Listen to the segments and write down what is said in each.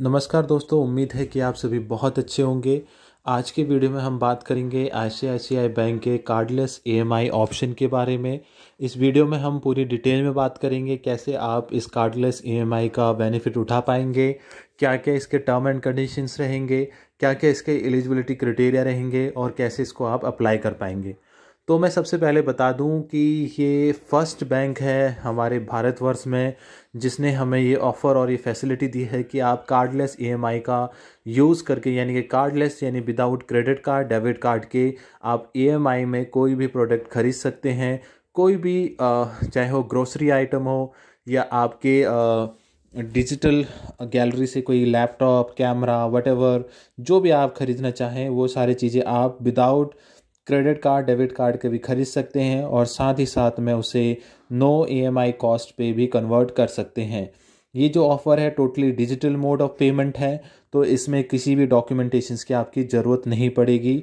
नमस्कार दोस्तों, उम्मीद है कि आप सभी बहुत अच्छे होंगे। आज के वीडियो में हम बात करेंगे आई बैंक के कार्डलेस ईएमआई ऑप्शन के बारे में। इस वीडियो में हम पूरी डिटेल में बात करेंगे कैसे आप इस कार्डलेस ईएमआई का बेनिफिट उठा पाएँगे क्या क्या इसके टर्म एंड कंडीशंस रहेंगे क्या क्या इसके एलिजिबिलिटी क्राइटेरिया रहेंगे और कैसे इसको आप अप्लाई कर पाएँगे। तो मैं सबसे पहले बता दूँ कि ये फ़र्स्ट बैंक है हमारे भारतवर्ष में, जिसने हमें ये ऑफ़र और ये फैसिलिटी दी है कि आप कार्डलेस ईएमआई का यूज़ करके, यानी कि कार्डलेस यानी without credit card debit card के आप ईएमआई में कोई भी प्रोडक्ट खरीद सकते हैं। कोई भी चाहे हो ग्रोसरी आइटम हो या आपके डिजिटल गैलरी से कोई लैपटॉप कैमरा वट जो भी आप ख़रीदना चाहें, वो सारी चीज़ें आप without credit card, debit card के भी खरीद सकते हैं और साथ ही साथ में उसे नो ई कॉस्ट पे भी कन्वर्ट कर सकते हैं। ये जो ऑफ़र है totally digital mode of payment है तो इसमें किसी भी डॉक्यूमेंटेशंस की आपकी ज़रूरत नहीं पड़ेगी।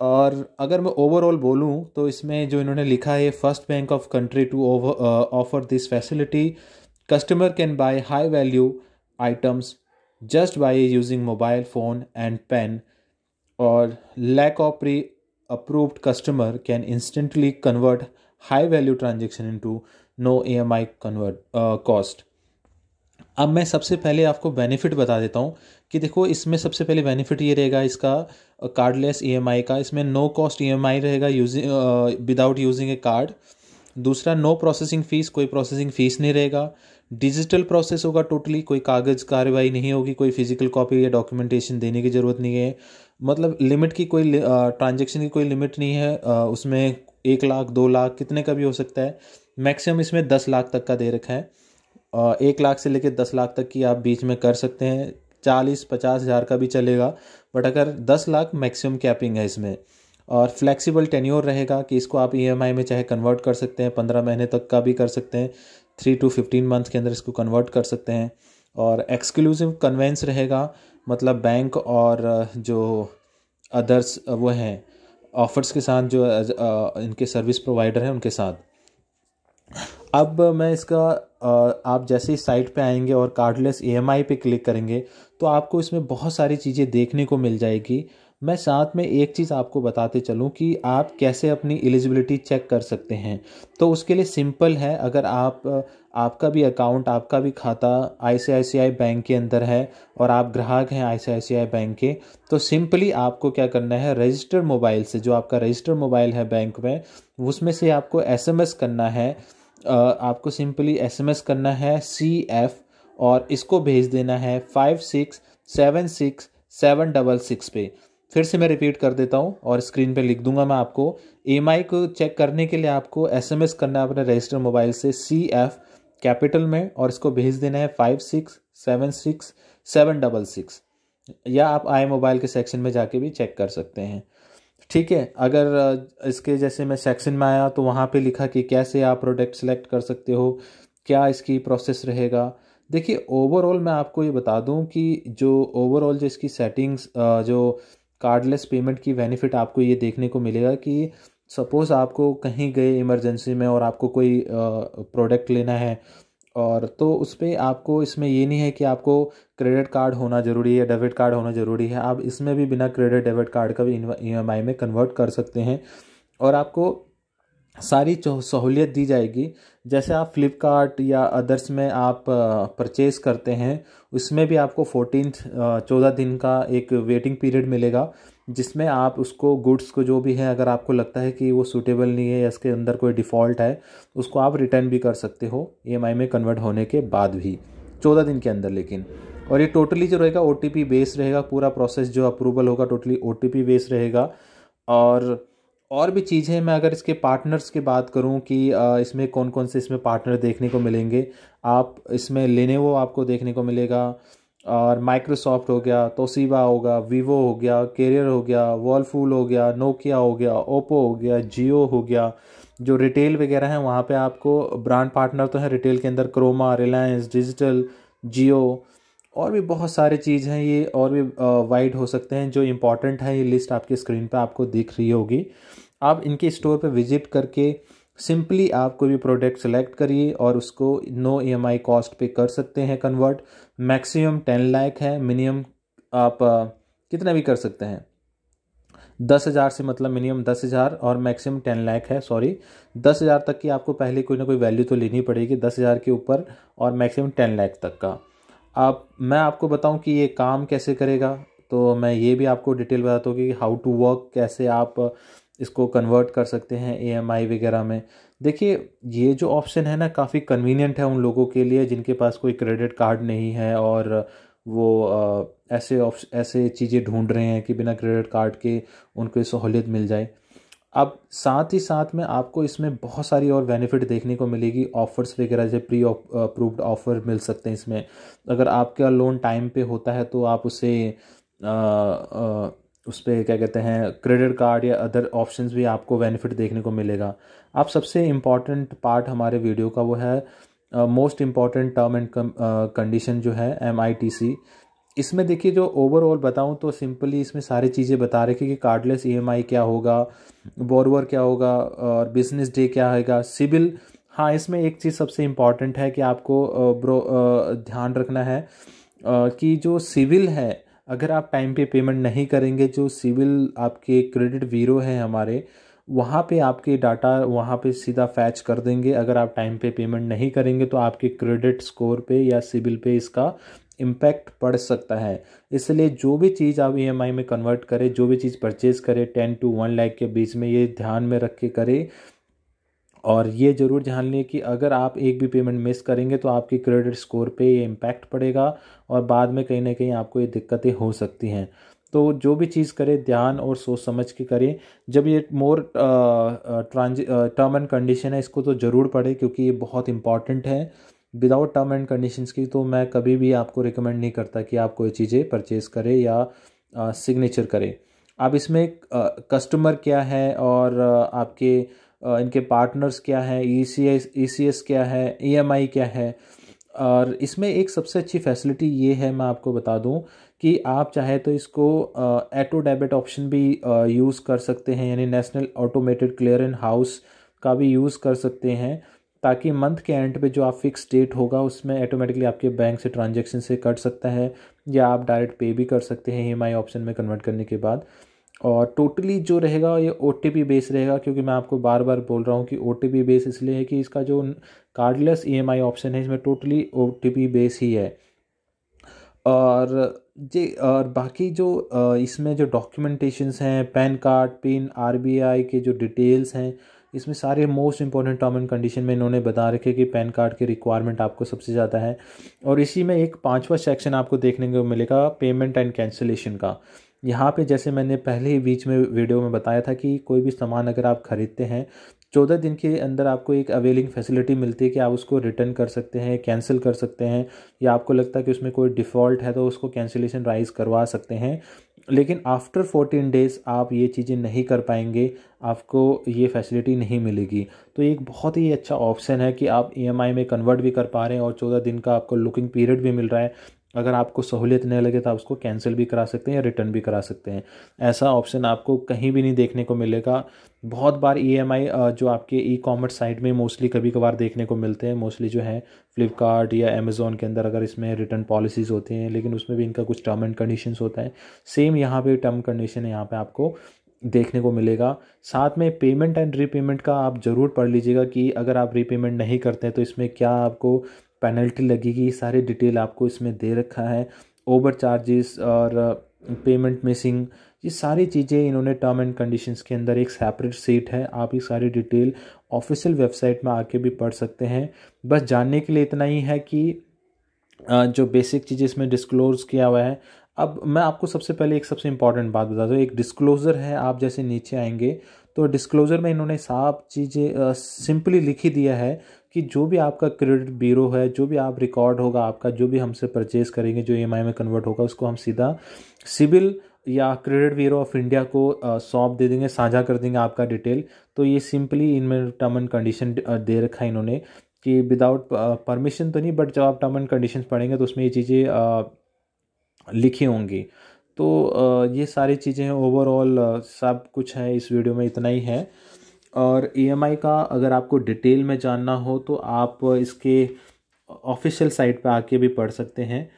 और अगर मैं ओवरऑल बोलूँ तो इसमें जो इन्होंने लिखा है first bank of country to over offer this facility customer can buy high value items just by using mobile phone and PAN और lack of pre approved customer can instantly convert high value transaction into no EMI convert uh, cost. अब मैं सबसे पहले आपको benefit बता देता हूँ कि देखो इसमें सबसे पहले बेनिफिट ये रहेगा इसका कार्डलेस ईएमआई का। इसमें नो कॉस्ट ईएमआई रहेगा using without using a card दूसरा नो प्रोसेसिंग फ़ीस कोई प्रोसेसिंग फ़ीस नहीं रहेगा। डिजिटल प्रोसेस होगा टोटली कोई कागज़ कार्रवाई नहीं होगी कोई फ़िज़िकल कॉपी या डॉक्यूमेंटेशन देने की ज़रूरत नहीं है। मतलब लिमिट की कोई ट्रांजेक्शन की कोई लिमिट नहीं है उसमें एक लाख, दो लाख, कितने का भी हो सकता है मैक्सिमम इसमें दस लाख तक का दे रखा है। एक लाख से लेकर दस लाख तक की आप बीच में कर सकते हैं, चालीस, पचास हज़ार का भी चलेगा बट अगर दस लाख मैक्सिमम कैपिंग है इसमें, और फ्लेक्सिबल टेन्योर रहेगा कि इसको आप ई e में चाहे कन्वर्ट कर सकते हैं, पंद्रह महीने तक का भी कर सकते हैं थ्री टू फिफ्टीन मंथ के अंदर इसको कन्वर्ट कर सकते हैं। और एक्सक्लूसिव कन्वेंस रहेगा। मतलब बैंक और जो अदर्स वो हैं। ऑफर्स के साथ जो इनके सर्विस प्रोवाइडर हैं, उनके साथ। अब मैं इसका आप जैसे ही साइट पे आएँगे और कार्डलेस ईएमआई पे क्लिक करेंगे तो आपको इसमें बहुत सारी चीज़ें देखने को मिल जाएगी। मैं साथ में एक चीज़ आपको बताते चलूँ कि आप कैसे अपनी एलिजिबिलिटी चेक कर सकते हैं। तो उसके लिए सिंपल है, अगर आप, आपका भी अकाउंट आपका भी खाता आईसीआईसीआई बैंक के अंदर है और आप ग्राहक हैं आईसीआईसीआई बैंक के तो सिंपली आपको क्या करना है रजिस्टर्ड मोबाइल से, जो आपका रजिस्टर्ड मोबाइल है बैंक में, उसमें से आपको एसएमएस करना है। आपको सिंपली एसएमएस करना है सी एफ़ और इसको भेज देना है five six seven six seven double six पे। फिर से मैं रिपीट कर देता हूँ और स्क्रीन पे लिख दूँगा मैं आपको। ई को चेक करने के लिए आपको एसएमएस करना है अपने रजिस्टर मोबाइल से सी एफ़ कैपिटल में और इसको भेज देना है five six seven six seven double six या आप आई मोबाइल के सेक्शन में जाके भी चेक कर सकते हैं। ठीक है, अगर इसके जैसे मैं सेक्शन में आया तो वहाँ पे लिखा कि कैसे आप प्रोडक्ट सेलेक्ट कर सकते हो, क्या इसकी प्रोसेस रहेगा। देखिए ओवरऑल मैं आपको ये बता दूँ कि जो ओवरऑल जो इसकी सेटिंग्स जो कार्डलेस पेमेंट की बेनिफिट आपको ये देखने को मिलेगा कि सपोज़ आपको कहीं गए इमरजेंसी में और आपको कोई प्रोडक्ट लेना है और तो उस पर आपको इसमें ये नहीं है कि आपको क्रेडिट कार्ड होना ज़रूरी है डेबिट कार्ड होना ज़रूरी है। आप इसमें भी बिना क्रेडिट डेबिट कार्ड का भी ईएमआई में कन्वर्ट कर सकते हैं और आपको सारी सहूलियत दी जाएगी जैसे आप फ्लिपकार्ट या अदर्स में आप परचेज़ करते हैं, उसमें भी आपको फोर्टीन चौदह दिन का एक वेटिंग पीरियड मिलेगा, जिसमें आप उसको गुड्स को जो भी है, अगर आपको लगता है कि वो सूटेबल नहीं है या इसके अंदर कोई डिफ़ॉल्ट है, उसको आप रिटर्न भी कर सकते हो ई में कन्वर्ट होने के बाद भी, चौदह दिन के अंदर लेकिन। और ये टोटली जो रहेगा ओ बेस रहेगा, पूरा प्रोसेस जो अप्रूवल होगा टोटली ओ बेस रहेगा। और और भी चीज़ें मैं अगर इसके पार्टनर्स की बात करूँ कि इसमें कौन कौन से इसमें पार्टनर देखने को मिलेंगे, आप इसमें लेने वो आपको देखने को मिलेगा और माइक्रोसॉफ्ट हो गया तोसीबा होगा वीवो हो गया कैरियर हो गया वॉलफूल हो गया नोकिया हो गया ओप्पो हो गया जियो हो गया। जो रिटेल वगैरह हैं, वहाँ पे आपको ब्रांड पार्टनर तो है रिटेल के अंदर क्रोमा रिलायंस डिजिटल जियो और भी बहुत सारे चीज़ हैं ये, और भी वाइड हो सकते हैं जो इंपॉर्टेंट है, ये लिस्ट आपकी स्क्रीन पर आपको दिख रही होगी। आप इनके स्टोर पर विज़िट करके सिंपली आप कोई भी प्रोडक्ट सेलेक्ट करिए और उसको no E M I cost पे कर सकते हैं कन्वर्ट मैक्सिमम टेन लाख है मिनिमम आप कितना भी कर सकते हैं। दस हज़ार से मतलब मिनिमम दस हज़ार और मैक्सिमम टेन लाख है सॉरी दस हज़ार तक की आपको पहले कोई ना कोई वैल्यू तो लेनी पड़ेगी, दस हज़ार के ऊपर और मैक्सिमम टेन लाख तक का। आप, मैं आपको बताऊँ कि ये काम कैसे करेगा तो मैं ये भी आपको डिटेल बताता हूँ कि हाउ टू वर्क कैसे आप इसको कन्वर्ट कर सकते हैं ए वगैरह में। देखिए, ये जो ऑप्शन है ना, काफ़ी कन्वीनियंट है उन लोगों के लिए जिनके पास कोई क्रेडिट कार्ड नहीं है और वो ऐसे ऐसे चीज़ें ढूंढ रहे हैं कि बिना क्रेडिट कार्ड के उनको सहूलियत मिल जाए। अब साथ ही साथ में आपको इसमें बहुत सारी और बेनिफिट देखने को मिलेगी। ऑफर्स वगैरह जैसे प्री अप्रूव्ड ऑफ़र मिल सकते हैं इसमें। अगर आपका लोन टाइम पे होता है तो आप उसे आ, आ, उस पर क्या कहते हैं क्रेडिट कार्ड या अदर ऑप्शंस भी आपको बेनिफिट देखने को मिलेगा। आप सबसे इंपॉर्टेंट पार्ट हमारे वीडियो का वो है most important term and condition जो है एम आई टी सी इसमें देखिए जो ओवरऑल बताऊँ तो सिंपली इसमें सारी चीज़ें बता रहे कि कार्डलेस ईएमआई क्या होगा बोरवर क्या होगा और बिज़नेस डे क्या होगा सिबिल हाँ इसमें एक चीज़ सबसे इंपॉर्टेंट है कि आपको ब्रो ध्यान रखना है कि जो सिविल है, अगर आप टाइम पे पेमेंट नहीं करेंगे, जो सिविल आपके क्रेडिट वीरो हैं हमारे, वहाँ पे आपके डाटा वहाँ पे सीधा फैच कर देंगे। अगर आप टाइम पे पेमेंट नहीं करेंगे तो आपके क्रेडिट स्कोर पे या सिविल पे इसका इम्पैक्ट पड़ सकता है। इसलिए जो भी चीज़ आप ई में कन्वर्ट करें, जो भी चीज़ परचेज़ करें टेन टू वन लाख के बीच में, ये ध्यान में रख के करें। और ये ज़रूर जान लें कि अगर आप एक भी पेमेंट मिस करेंगे तो आपकी क्रेडिट स्कोर पे ये इम्पैक्ट पड़ेगा और बाद में कहीं ना कहीं आपको ये दिक्कतें हो सकती हैं। तो जो भी चीज़ करें, ध्यान और सोच समझ के करें। जब ये मोर ट्रांज टर्म एंड कंडीशन है, इसको तो ज़रूर पढ़ें, क्योंकि ये बहुत इंपॉर्टेंट है। विदाउट टर्म एंड कंडीशंस की तो मैं कभी भी आपको रिकमेंड नहीं करता कि आप कोई चीज़ें परचेज़ करें या सिग्नेचर करें। आप इसमें कस्टमर क्या है और आपके इनके पार्टनर्स क्या हैं ई C S E C S क्या है ई एम आई क्या है? और इसमें एक सबसे अच्छी फैसिलिटी ये है, मैं आपको बता दूँ कि आप चाहे तो इसको ऑटो डेबिट ऑप्शन भी यूज़ कर सकते हैं, यानी नेशनल ऑटोमेटेड क्लियर हाउस का भी यूज़ कर सकते हैं। ताकि मंथ के एंड पे जो आप फिक्स डेट होगा, उसमें ऑटोमेटिकली आपके बैंक से ट्रांजेक्शन से कट सकता है, या आप डायरेक्ट पे भी कर सकते हैं ई ऑप्शन में कन्वर्ट करने के बाद। और टोटली जो रहेगा, ये ओ बेस रहेगा, क्योंकि मैं आपको बार बार बोल रहा हूँ कि ओ बेस इसलिए है कि इसका जो कार्डलेस ई ऑप्शन है, इसमें टोटली ओ बेस ही है। और जी, और बाकी जो इसमें जो डॉक्यूमेंटेशंस हैं, पैन कार्ड, पिन आरबीआई के जो डिटेल्स हैं इसमें सारे most important term and condition में इन्होंने बता रखे कि पैन कार्ड की रिक्वायरमेंट आपको सबसे ज़्यादा है। और इसी में एक पाँचवा सेक्शन आपको देखने को मिलेगा पेमेंट एंड कैंसिलेशन का। यहाँ पे जैसे मैंने पहले ही बीच में वीडियो में बताया था कि कोई भी सामान अगर आप ख़रीदते हैं, चौदह दिन के अंदर आपको एक अवेलिंग फैसिलिटी मिलती है कि आप उसको रिटर्न कर सकते हैं कैंसिल कर सकते हैं, या आपको लगता है कि उसमें कोई डिफ़ॉल्ट है तो उसको कैंसिलेशन राइज करवा सकते हैं। लेकिन आफ्टर फोर्टीन डेज़ आप ये चीज़ें नहीं कर पाएँगे, आपको ये फैसिलिटी नहीं मिलेगी। तो एक बहुत ही अच्छा ऑप्शन है कि आप ई में कन्वर्ट भी कर पा रहे हैं और चौदह दिन का आपको लुकिंग पीरियड भी मिल रहा है। अगर आपको सहूलियत नहीं लगे तो आप उसको कैंसिल भी करा सकते हैं या रिटर्न भी करा सकते हैं। ऐसा ऑप्शन आपको कहीं भी नहीं देखने को मिलेगा। बहुत बार ई e जो आपके ई कॉमर्स साइट में मोस्टली कभी कभार देखने को मिलते हैं। मोस्टली जो है फ्लिपकार्ट या अमेज़ोन के अंदर अगर इसमें रिटर्न पॉलिसीज़ होती हैं, लेकिन उसमें भी इनका कुछ टर्म एंड कंडीशंस होता है। सेम यहाँ पे टर्म कंडीशन यहाँ पे आपको देखने को मिलेगा। साथ में पेमेंट एंड रीपेमेंट का आप ज़रूर पढ़ लीजिएगा कि अगर आप रीपेमेंट नहीं करते हैं तो इसमें क्या आपको पेनल्टी लगेगी, सारी डिटेल आपको इसमें दे रखा है। ओवर चार्जेस और पेमेंट मिसिंग ये सारी चीज़ें इन्होंने टर्म एंड कंडीशंस के अंदर एक सेपरेट सीट है। आप ये सारी डिटेल ऑफिशियल वेबसाइट में आके भी पढ़ सकते हैं। बस जानने के लिए इतना ही है कि जो बेसिक चीज़ें इसमें डिस्क्लोज किया हुआ है, अब मैं आपको सबसे पहले एक सबसे इंपॉर्टेंट बात बता दूँ। एक डिस्क्लोज़र है, आप जैसे नीचे आएँगे तो डिस्क्लोज़र में इन्होंने साफ़ चीज़ें सिंपली लिख ही दिया है। कि जो भी आपका क्रेडिट ब्यूरो है, जो भी आप रिकॉर्ड होगा आपका, जो भी हमसे परचेज करेंगे, जो ई में कन्वर्ट होगा, उसको हम सीधा सिविल या क्रेडिट ब्यूरो ऑफ़ इंडिया को सौंप दे देंगे, साझा कर देंगे आपका डिटेल। तो ये सिंपली इनमें टर्म एंड कंडीशन दे रखा है इन्होंने कि विदाउट परमिशन तो नहीं बट जब आप टर्म एंड कंडीशन पढ़ेंगे तो उसमें ये चीज़ें लिखी होंगी। तो ये सारी चीज़ें हैं ओवरऑल सब कुछ है, इस वीडियो में इतना ही है। और ई का अगर आपको डिटेल में जानना हो तो आप इसके ऑफिशियल साइट पर आके भी पढ़ सकते हैं।